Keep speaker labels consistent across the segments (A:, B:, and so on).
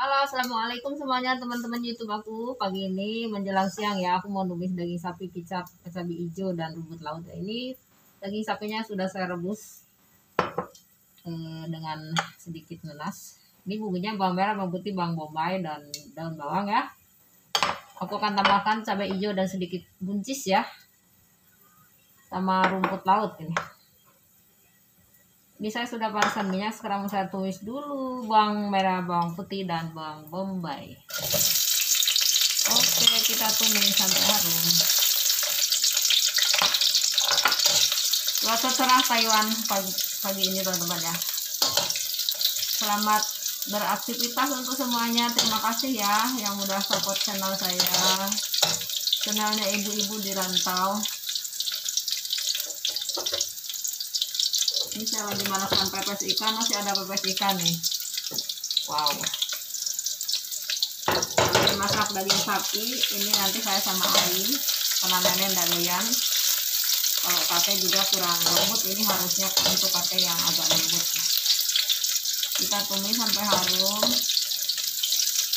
A: Halo, assalamualaikum semuanya teman-teman YouTube aku. Pagi ini menjelang siang ya, aku mau numis daging sapi kicap, cabai hijau dan rumput laut. Ini daging sapinya sudah saya rebus eh, dengan sedikit nanas. Ini bumbunya bawang merah, bawang putih, bawang bombay dan daun bawang ya. Aku akan tambahkan cabai hijau dan sedikit buncis ya, sama rumput laut ini ini sudah panasan minyak sekarang saya tumis dulu. Bawang merah bawang putih dan bawang bombay. Oke kita tumis sampai harum. Rasa cerah Taiwan. Pagi, pagi ini teman-teman ya. Selamat beraktivitas untuk semuanya. Terima kasih ya yang udah support channel saya. Channelnya ibu-ibu di rantau ini saya lagi manaskan pepes ikan masih ada pepes ikan nih. Wow. Ini masak daging sapi ini nanti saya sama Ai nenek dan kalau kakek juga kurang lembut ini harusnya untuk kakek yang agak lembut. Kita tumis sampai harum.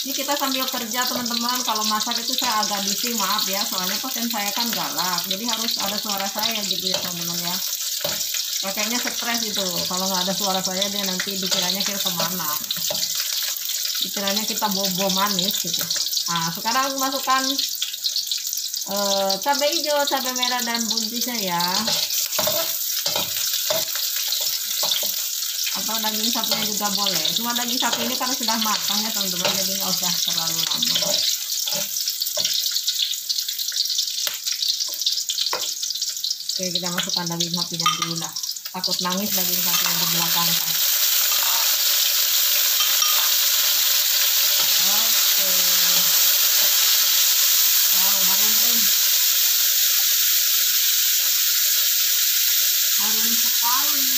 A: Ini kita sambil kerja teman-teman. Kalau masak itu saya agak bising maaf ya. Soalnya pasien saya kan galak jadi harus ada suara saya gitu ya teman-teman ya Makanya stres itu kalau nggak ada suara saya dia nanti dikiranya kita ke mana. Dikiranya kita bobo manis gitu. Nah sekarang masukkan uh, cabai hijau cabai merah dan buncisnya ya. Atau daging sapinya juga boleh. Cuma daging sapi ini karena sudah matang ya teman-teman. Jadi nggak usah terlalu lama. Oke kita masukkan daging sapinya dulu lah takut nangis daging sapi yang di belakang. Kan oke. Wow harum eh. Harum sekali.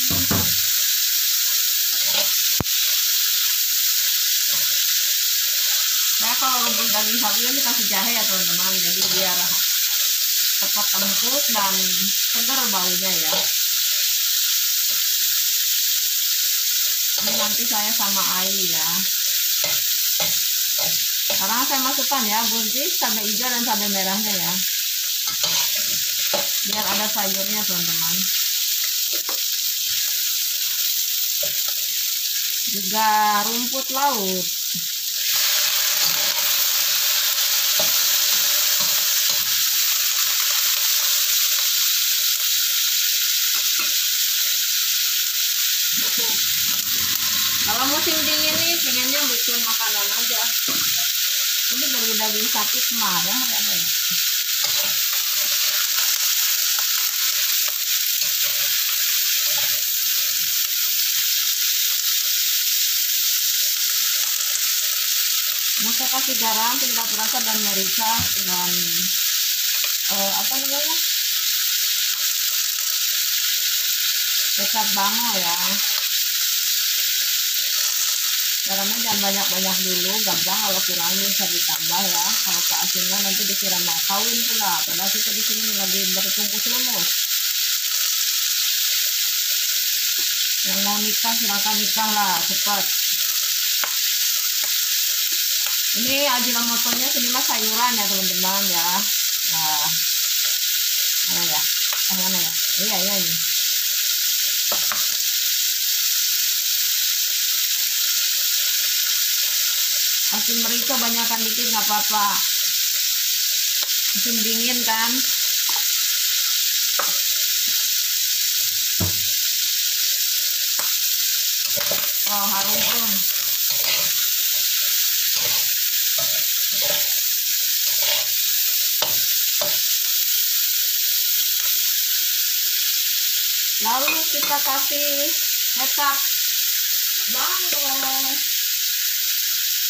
A: Saya kalau rebus daging sapi ini kasih jahe ya teman-teman. Jadi biar cepat empuk dan segar baunya ya ini nanti saya sama air ya. Sekarang saya masukkan ya buncis cabai hijau dan cabai merahnya ya. Biar ada sayurnya teman-teman. Juga rumput laut musim dingin nih pengennya bikin makanan aja. Ini dari daging sapi kemarin ada ya? Masa kasih garam, penyedap rasa dan merica dan uh, apa namanya? Kecap bango ya garamnya jangan banyak-banyak dulu gampang kalau kurang bisa ditambah ya. Kalau keasinan nanti dikira mau kawin pula. Padahal kita di sini lagi bertungkus lumus yang mau nikah silakan nikah lah cepat. Ini ajinomotonya sini mah sayuran ya teman-teman ya. Nah. Mana ya? Ah mana ya? Iya iya ini kasih merica banyakkan dikit nggak apa-apa. Musim dingin kan? Oh harum harum. Lalu kita kasih kecap bawang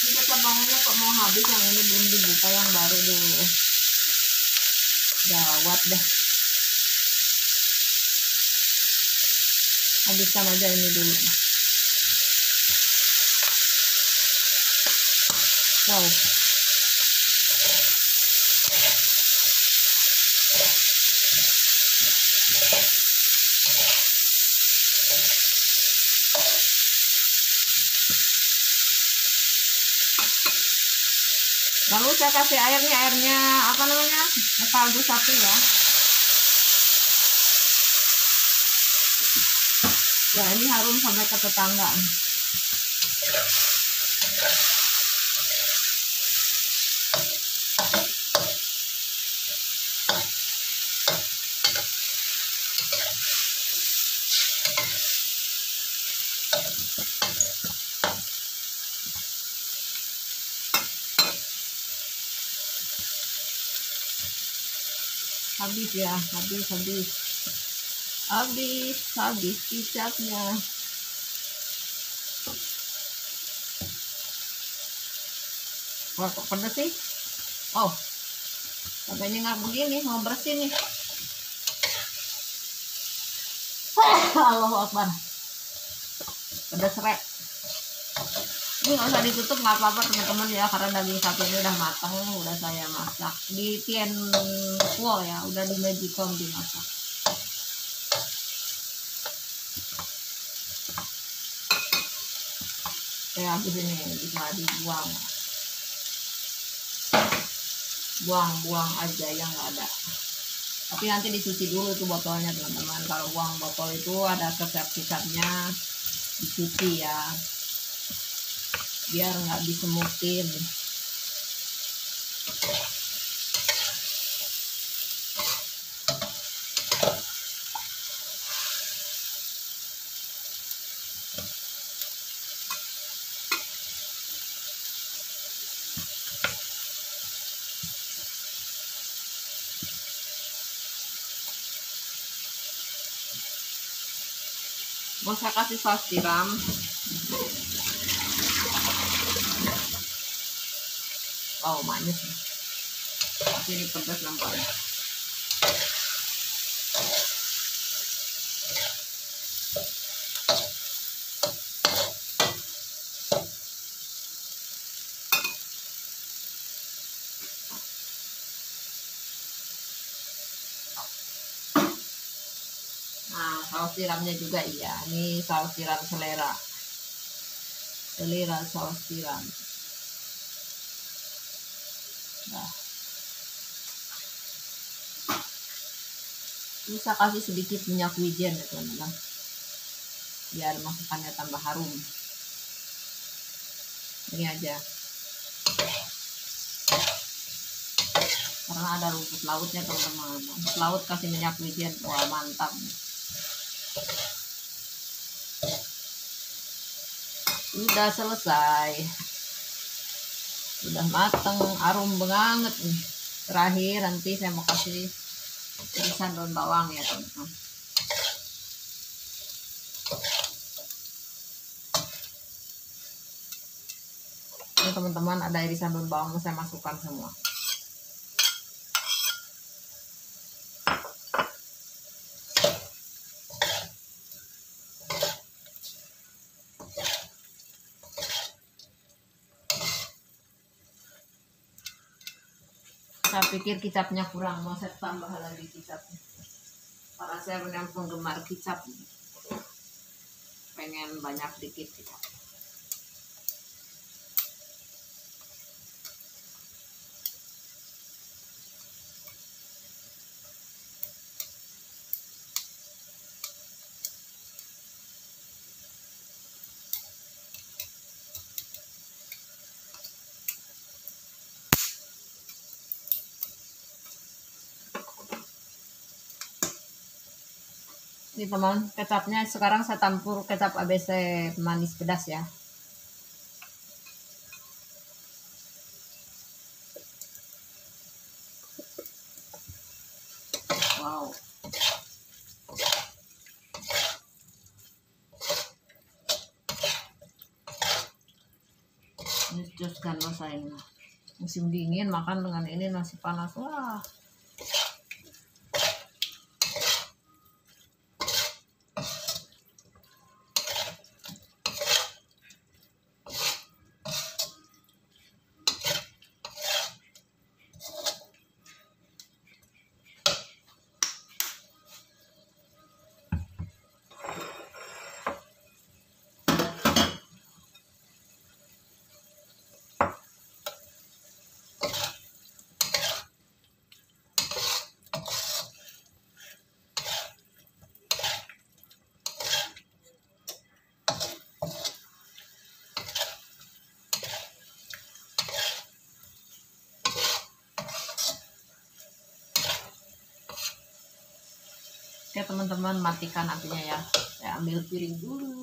A: ini kecap bawangnya kok mau habis yang ini belum dibuka yang baru dulu. Gawat deh habiskan aja ini dulu. Wow lalu saya kasih airnya airnya apa namanya? Kaldu sapi ya. Ya ini harum sampai ke tetangga habis ya habis habis. Habis habis kicapnya. Wah kok pedes sih? Oh sampai nyengat begini mau bersih nih. Allahu Akbar. Pedes rek ini nggak usah ditutup nggak apa-apa teman-teman ya karena daging sapi ini udah matang udah saya masak. Di tien kuo ya udah di magicom dimasak. Ya habis ini bisa dibuang. Buang-buang aja yang nggak ada. Tapi nanti dicuci dulu tuh botolnya teman-teman. Kalau buang botol itu ada kesep-kesepnya dicuci ya biar nggak disemutin. Mau saya kasih saus tiram oh manis nih tapi ini pedas nampaknya Nah, saus tiramnya juga iya. Ini saus tiram selera. Selera saus tiram. Bisa kasih sedikit minyak wijen ya teman-teman. Biar masakannya tambah harum. Ini aja. Karena ada rumput lautnya teman-teman. Rumput laut kasih minyak wijen. Wah mantap. Udah selesai. Udah mateng, harum banget nih. Terakhir nanti saya mau kasih irisan daun bawang ya teman-teman. Ini teman-teman ada irisan daun bawang saya masukkan semua. Saya pikir kicapnya kurang mau saya tambah lagi kicapnya karena saya memang penggemar kicap pengen banyak dikit kicap ini teman kecapnya sekarang saya campur kecap ABC manis pedas ya. Wow. Ini jus kan ini. Musim dingin makan dengan ini nasi panas. Wah teman-teman matikan apinya ya. Saya ambil piring dulu.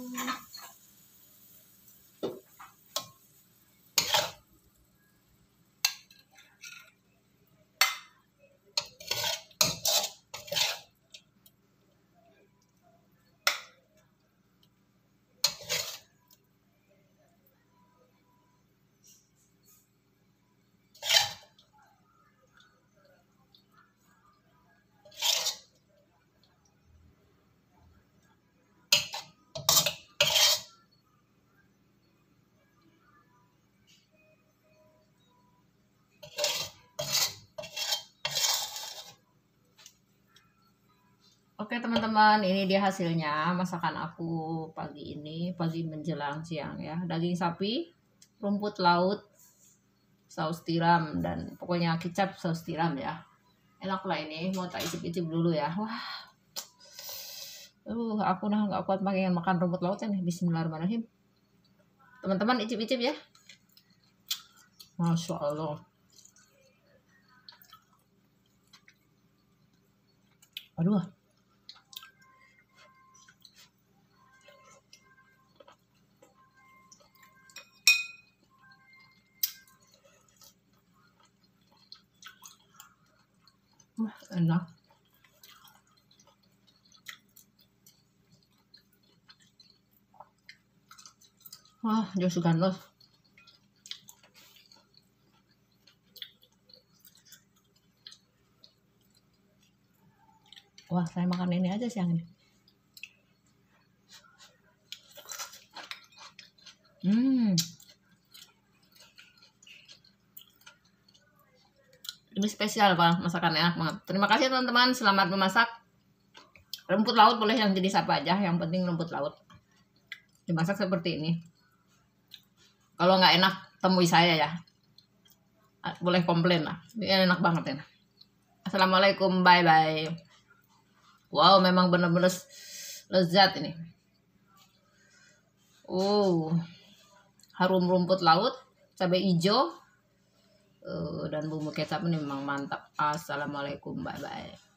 A: Oke teman-teman, ini dia hasilnya masakan aku pagi ini, pagi menjelang siang ya. Daging sapi, rumput laut, saus tiram dan pokoknya kecap saus tiram ya. Enak lah ini, mau tak icip-icip dulu ya. Wah, uh, aku nah nggak kuat pengen makan rumput laut nih. Bismillahirrahmanirrahim. Teman-teman icip-icip ya. Masya Allah. Aduh. Enak. Wah, Diyos ganos. Wah, saya makan ini aja siang ini. Ini spesial pak masakannya enak banget. Terima kasih teman-teman, selamat memasak. Rumput laut boleh yang jenis apa aja, yang penting rumput laut. Dimasak seperti ini. Kalau nggak enak, temui saya ya. Boleh komplain lah. Ini enak banget ya. Assalamualaikum, bye bye. Wow, memang benar-benar lezat ini. Oh, harum rumput laut, cabai hijau, uh, dan bumbu kecap ini memang mantap. Assalamualaikum bye bye